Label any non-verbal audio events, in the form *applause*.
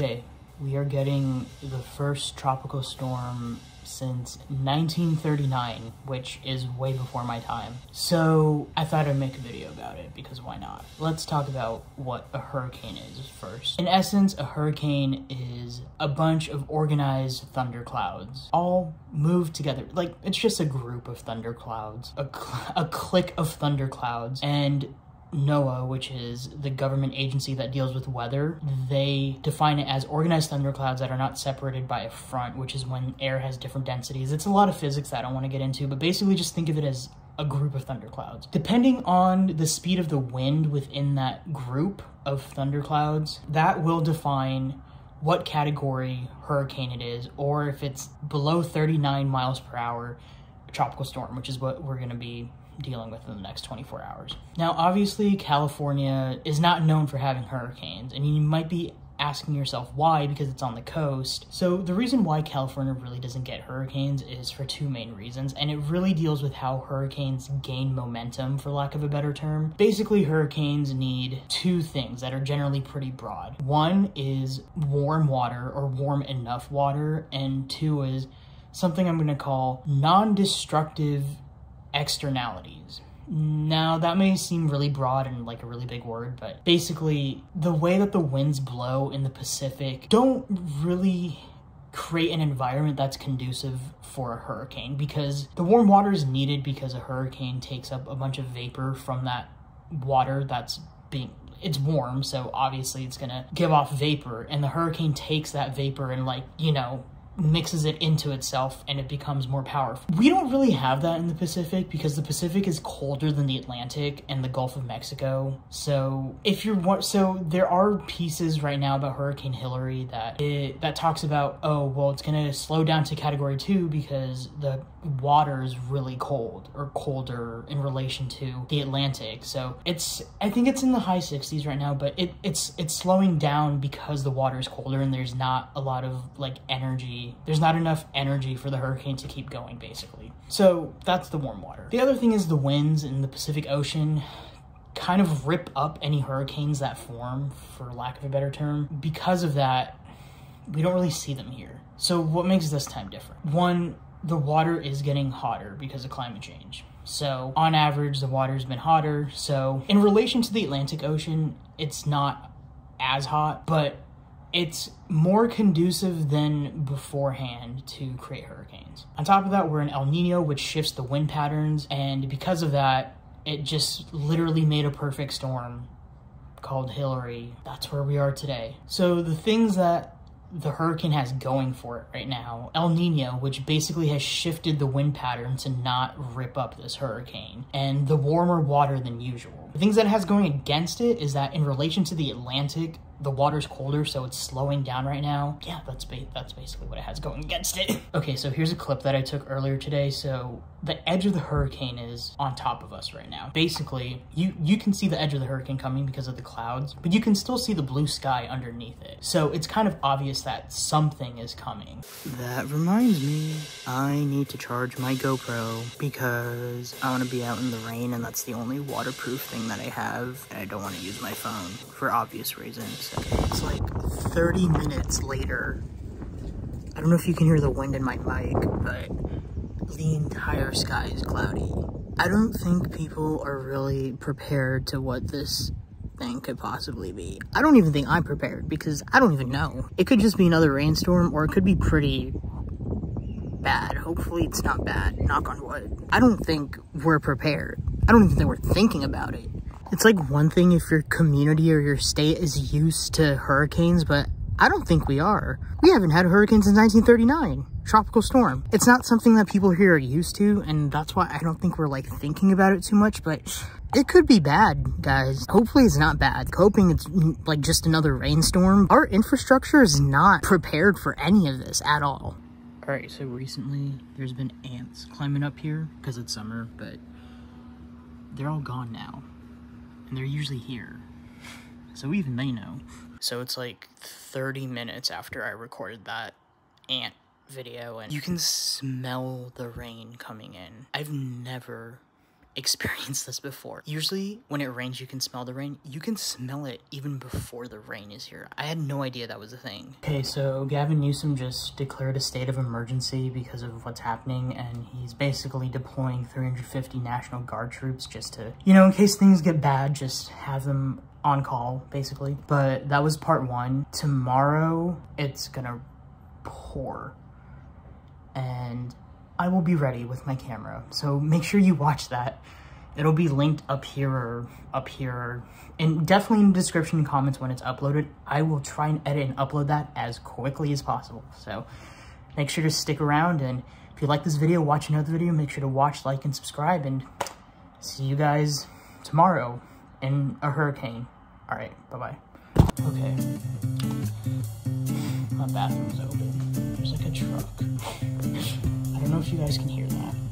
Okay, we are getting the first tropical storm since 1939, which is way before my time. So I thought I'd make a video about it because why not? Let's talk about what a hurricane is first. In essence, a hurricane is a bunch of organized thunderclouds all moved together. Like it's just a group of thunderclouds, a, cl a clique of thunderclouds, and NOAA, which is the government agency that deals with weather, they define it as organized thunderclouds that are not separated by a front, which is when air has different densities. It's a lot of physics that I don't want to get into, but basically just think of it as a group of thunderclouds. Depending on the speed of the wind within that group of thunderclouds, that will define what category hurricane it is, or if it's below 39 miles per hour, a tropical storm, which is what we're going to be dealing with in the next 24 hours. Now, obviously, California is not known for having hurricanes, and you might be asking yourself why because it's on the coast. So the reason why California really doesn't get hurricanes is for two main reasons and it really deals with how hurricanes gain momentum for lack of a better term. Basically hurricanes need two things that are generally pretty broad. One is warm water or warm enough water and two is something I'm going to call non-destructive externalities. Now, that may seem really broad and like a really big word, but basically, the way that the winds blow in the Pacific don't really create an environment that's conducive for a hurricane because the warm water is needed because a hurricane takes up a bunch of vapor from that water that's being it's warm so obviously it's gonna give off vapor and the hurricane takes that vapor and like you know mixes it into itself and it becomes more powerful. We don't really have that in the Pacific because the Pacific is colder than the Atlantic and the Gulf of Mexico. So if you're so there are pieces right now about Hurricane Hilary that it that talks about oh well it's gonna slow down to category two because the water is really cold or colder in relation to the Atlantic. So it's I think it's in the high 60s right now, but it it's it's slowing down because the water is colder and there's not a lot of like energy there's not enough energy for the hurricane to keep going, basically. So that's the warm water. The other thing is the winds in the Pacific Ocean kind of rip up any hurricanes that form, for lack of a better term. Because of that, we don't really see them here. So what makes this time different? One, the water is getting hotter because of climate change. So on average, the water's been hotter. So in relation to the Atlantic Ocean, it's not as hot, but it's more conducive than beforehand to create hurricanes. On top of that, we're in El Nino, which shifts the wind patterns, and because of that, it just literally made a perfect storm called Hilary. That's where we are today. So the things that the hurricane has going for it right now. El Nino, which basically has shifted the wind pattern to not rip up this hurricane, and the warmer water than usual. The things that it has going against it is that in relation to the Atlantic, the water's colder, so it's slowing down right now. Yeah, that's ba that's basically what it has going against it. *coughs* okay, so here's a clip that I took earlier today. So the edge of the hurricane is on top of us right now. Basically, you, you can see the edge of the hurricane coming because of the clouds, but you can still see the blue sky underneath it. So it's kind of obvious that something is coming. That reminds me, I need to charge my GoPro because I want to be out in the rain and that's the only waterproof thing that I have. And I don't want to use my phone for obvious reasons. It's like 30 minutes later. I don't know if you can hear the wind in my mic, but the entire sky is cloudy. I don't think people are really prepared to what this thing could possibly be. I don't even think I'm prepared because I don't even know. It could just be another rainstorm or it could be pretty bad. Hopefully it's not bad, knock on wood. I don't think we're prepared. I don't even think we're thinking about it. It's like one thing if your community or your state is used to hurricanes, but I don't think we are. We haven't had a hurricane since 1939. Tropical storm. It's not something that people here are used to, and that's why I don't think we're like thinking about it too much, but it could be bad, guys. Hopefully it's not bad. Coping it's like just another rainstorm. Our infrastructure is not prepared for any of this at all. All right, so recently there's been ants climbing up here because it's summer, but they're all gone now and they're usually here. So we even they know. So it's like 30 minutes after I recorded that ant video and you can smell the rain coming in. I've never experienced this before. Usually when it rains, you can smell the rain. You can smell it even before the rain is here. I had no idea that was a thing. Okay, so Gavin Newsom just declared a state of emergency because of what's happening, and he's basically deploying 350 National Guard troops just to, you know, in case things get bad, just have them on call, basically. But that was part one. Tomorrow, it's gonna pour. And I will be ready with my camera. So make sure you watch that. It'll be linked up here or up here, and definitely in the description and comments when it's uploaded. I will try and edit and upload that as quickly as possible. So make sure to stick around, and if you like this video, watch another video. Make sure to watch, like, and subscribe, and see you guys tomorrow in a hurricane. All right, bye-bye. Okay. My bathroom's open. There's like a truck. *laughs* I don't know if you guys can hear that.